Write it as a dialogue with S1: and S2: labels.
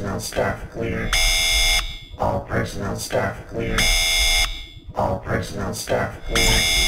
S1: personnel staff clear. All personnel staff clear. All personnel staff clear.